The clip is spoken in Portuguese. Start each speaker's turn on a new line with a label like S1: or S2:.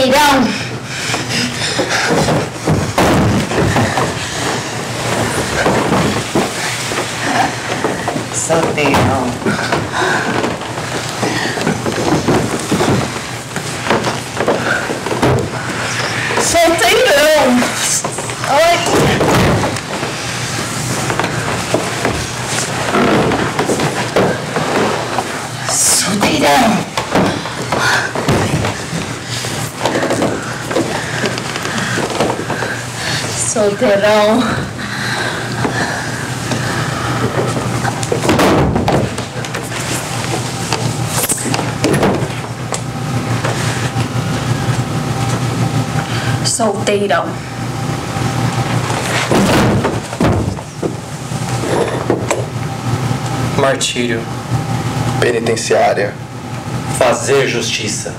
S1: Solteirão.
S2: Solteirão.
S1: Solteirão. Oi. Solteirão. Solteirão. Solteirão.
S3: Martírio.
S4: Penitenciária.
S3: Fazer justiça.